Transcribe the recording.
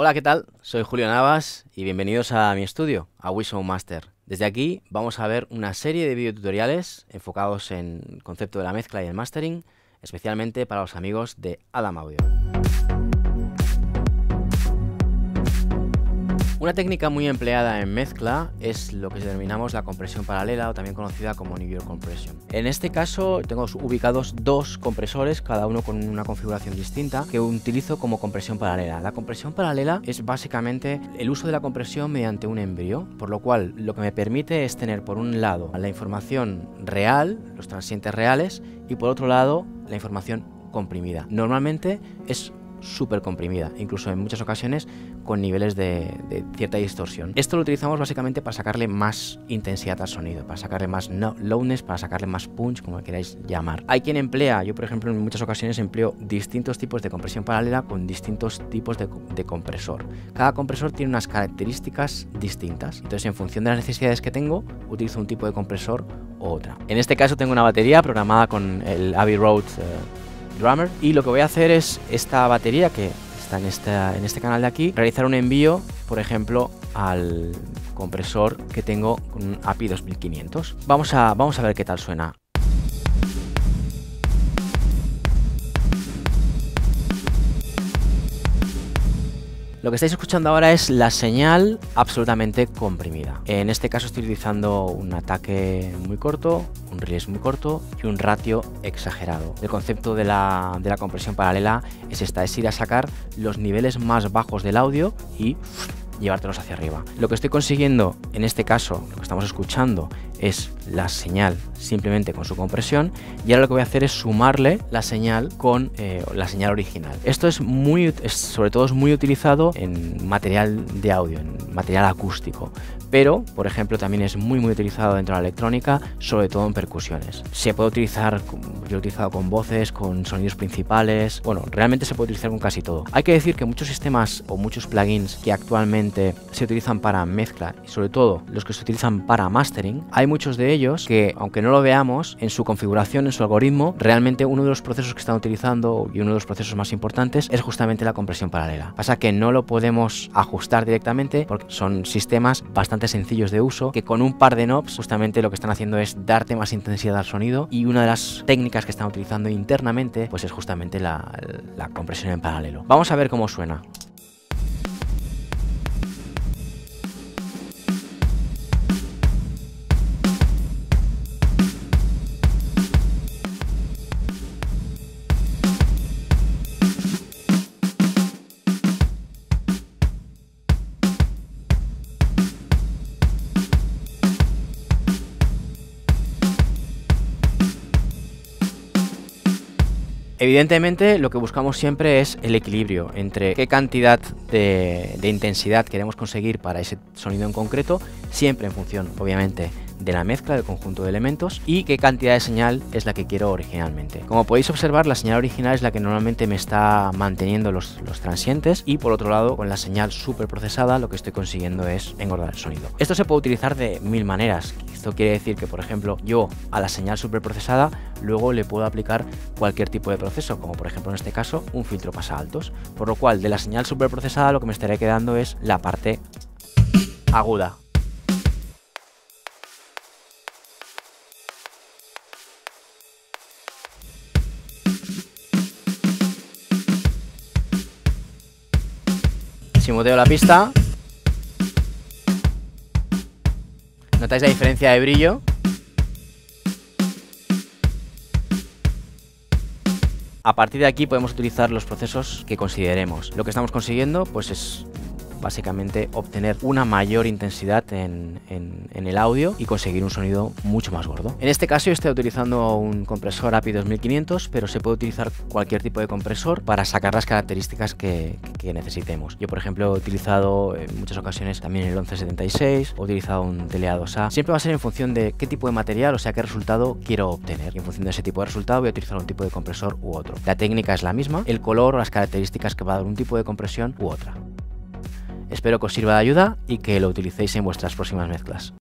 Hola, ¿qué tal? Soy Julio Navas y bienvenidos a mi estudio, a Wishow Master. Desde aquí vamos a ver una serie de videotutoriales enfocados en el concepto de la mezcla y el mastering, especialmente para los amigos de Adam Audio. Una técnica muy empleada en mezcla es lo que denominamos la compresión paralela o también conocida como New York Compression. En este caso tengo ubicados dos compresores, cada uno con una configuración distinta, que utilizo como compresión paralela. La compresión paralela es básicamente el uso de la compresión mediante un embrio, por lo cual lo que me permite es tener por un lado la información real, los transientes reales, y por otro lado la información comprimida. Normalmente es súper comprimida, incluso en muchas ocasiones con niveles de, cierta distorsión. Esto lo utilizamos básicamente para sacarle más intensidad al sonido, para sacarle más loudness, para sacarle más punch, como queráis llamar. Hay quien emplea, yo por ejemplo en muchas ocasiones empleo distintos tipos de compresión paralela con distintos tipos de, de compresor. Cada compresor tiene unas características distintas, entonces en función de las necesidades que tengo, utilizo un tipo de compresor u otra. En este caso tengo una batería programada con el Abbey Road eh, Drummer. Y lo que voy a hacer es esta batería que en, este canal de aquí, realizar un envío, por ejemplo, al compresor que tengo con API 2500. Vamos a, vamos a ver qué tal suena. Lo que estáis escuchando ahora es la señal absolutamente comprimida. En este caso estoy utilizando un ataque muy corto, un release muy corto y un ratio exagerado. El concepto de la, de la compresión paralela es esta, es ir a sacar los niveles más bajos del audio y llevártelos hacia arriba. Lo que estoy consiguiendo en este caso, lo que estamos escuchando, es la señal simplemente con su compresión y ahora lo que voy a hacer es sumarle la señal con eh, la señal original. Esto es muy, sobre todo es muy utilizado en material de audio, en material acústico, pero por ejemplo también es muy muy utilizado dentro de la electrónica, sobre todo en percusiones. Se puede utilizar, yo he utilizado con voces, con sonidos principales, bueno, realmente se puede utilizar con casi todo. Hay que decir que muchos sistemas o muchos plugins que actualmente se utilizan para mezcla y sobre todo los que se utilizan para mastering, hay muchos de ellos que, aunque no lo veamos, en su configuración, en su algoritmo, realmente uno de los procesos que están utilizando y uno de los procesos más importantes es justamente la compresión paralela. Pasa que no lo podemos ajustar directamente porque son sistemas bastante sencillos de uso que con un par de knobs justamente lo que están haciendo es darte más intensidad al sonido y una de las técnicas que están utilizando internamente pues es justamente la, compresión en paralelo. Vamos a ver cómo suena. Evidentemente lo que buscamos siempre es el equilibrio entre qué cantidad de, intensidad queremos conseguir para ese sonido en concreto, siempre en función obviamente de la mezcla del conjunto de elementos y qué cantidad de señal es la que quiero originalmente. Como podéis observar, la señal original es la que normalmente me está manteniendo los, transientes y por otro lado, con la señal super procesada, lo que estoy consiguiendo es engordar el sonido. Esto se puede utilizar de mil maneras. Esto quiere decir que, por ejemplo, yo a la señal super procesada luego le puedo aplicar cualquier tipo de proceso, como por ejemplo en este caso un filtro pasa altos. Por lo cual, de la señal super procesada lo que me estaré quedando es la parte aguda. La pista, ¿notáis la diferencia de brillo? A partir de aquí podemos utilizar los procesos que consideremos. Lo que estamos consiguiendo pues es básicamente obtener una mayor intensidad en, el audio y conseguir un sonido mucho más gordo. En este caso yo estoy utilizando un compresor API 2500, pero se puede utilizar cualquier tipo de compresor para sacar las características que, necesitemos. Yo por ejemplo he utilizado en muchas ocasiones también el 1176, he utilizado un TLA2A. Siempre va a ser en función de qué tipo de material, o sea qué resultado quiero obtener. Y en función de ese tipo de resultado voy a utilizar un tipo de compresor u otro. La técnica es la misma, el color o las características que va a dar un tipo de compresión u otra. Espero que os sirva de ayuda y que lo utilicéis en vuestras próximas mezclas.